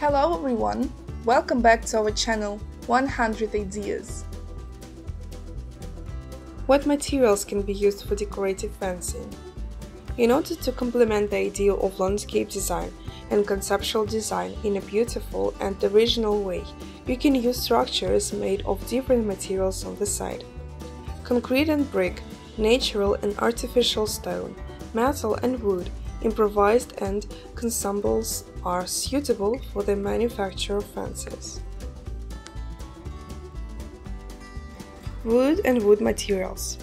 Hello everyone, welcome back to our channel 100 Ideas. What materials can be used for decorative fencing? In order to complement the idea of landscape design and conceptual design in a beautiful and original way, you can use structures made of different materials on the side. Concrete and brick, natural and artificial stone, metal and wood, improvised and consumables are suitable for the manufacture of fences. Wood and wood materials.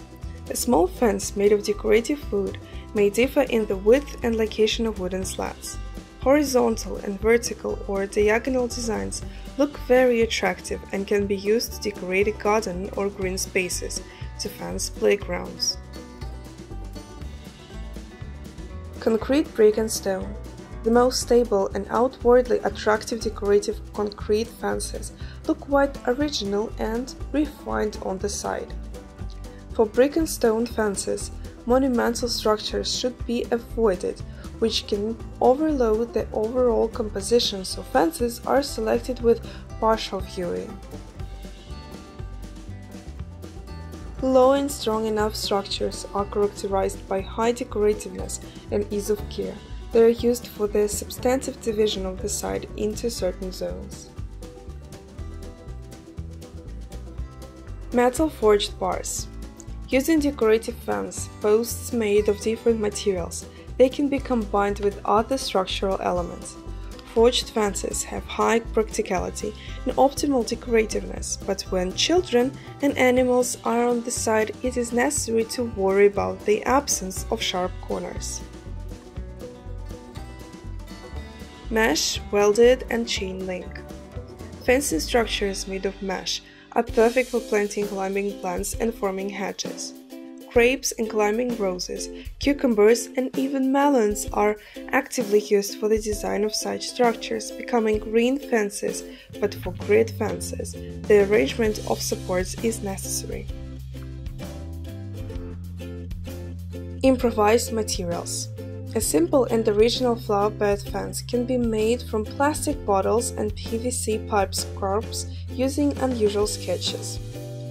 A small fence made of decorative wood may differ in the width and location of wooden slats. Horizontal and vertical or diagonal designs look very attractive and can be used to decorate a garden or green spaces, to fence playgrounds. Concrete brick and stone. The most stable and outwardly attractive decorative concrete fences look quite original and refined on the side. For brick and stone fences, monumental structures should be avoided, which can overload the overall composition, so fences are selected with partial viewing. Low and strong enough structures are characterized by high decorativeness and ease of care. They are used for the substantive division of the site into certain zones. Metal forged bars. Using decorative fence posts made of different materials, they can be combined with other structural elements. Forged fences have high practicality and optimal decorativeness, but when children and animals are on the side, it is necessary to worry about the absence of sharp corners. Mesh, welded, and chain link. Fencing structures made of mesh are perfect for planting climbing plants and forming hedges grapes and climbing roses, cucumbers, and even melons are actively used for the design of such structures, becoming green fences, but for grid fences, the arrangement of supports is necessary. Improvised materials. A simple and original flower bed fence can be made from plastic bottles and PVC pipe scraps using unusual sketches.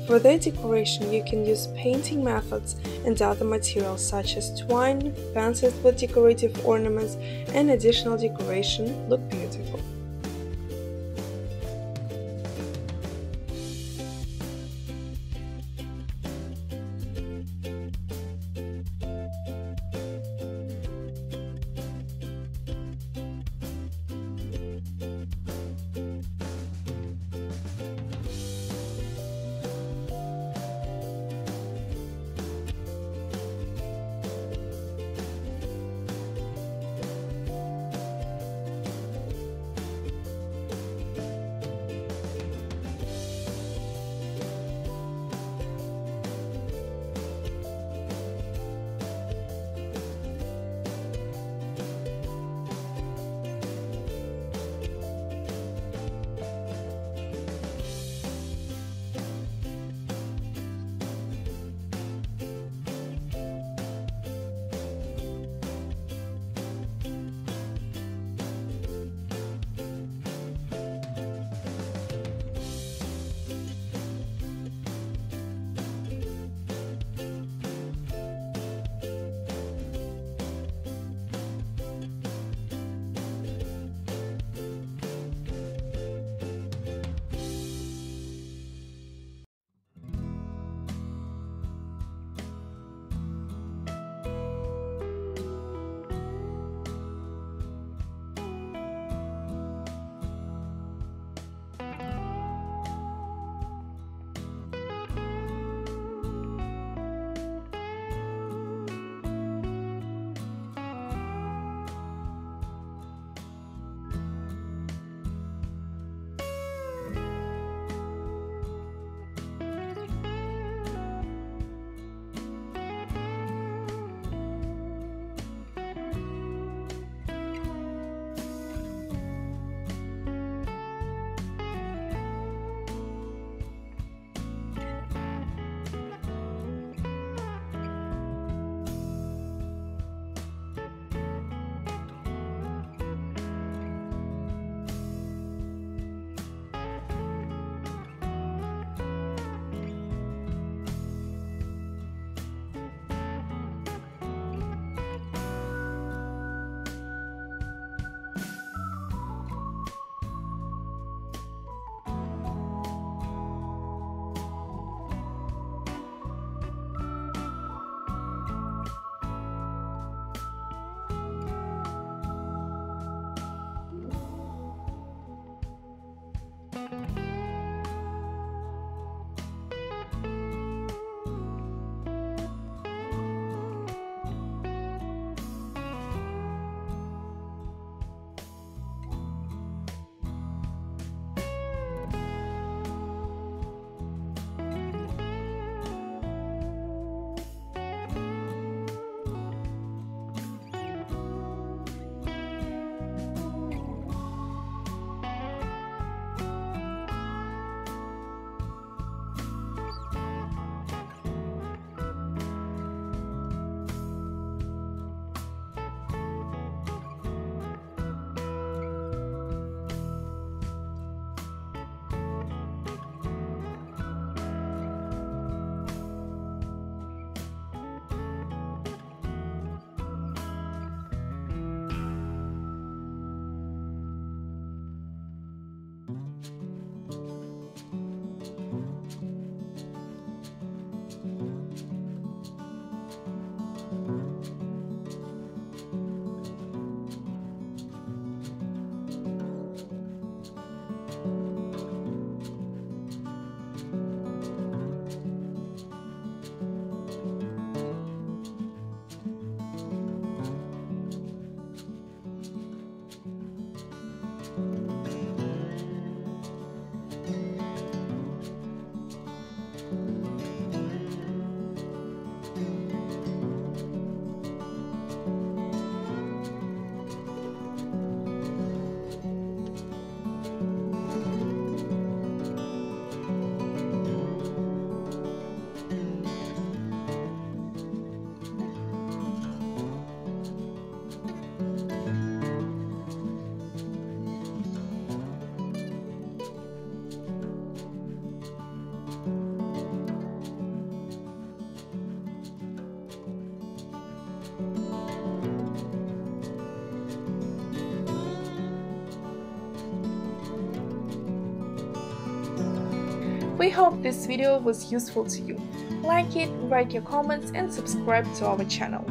For their decoration, you can use painting methods and other materials such as twine, fences with decorative ornaments, and additional decoration look beautiful. We hope this video was useful to you. Like it, write your comments and subscribe to our channel.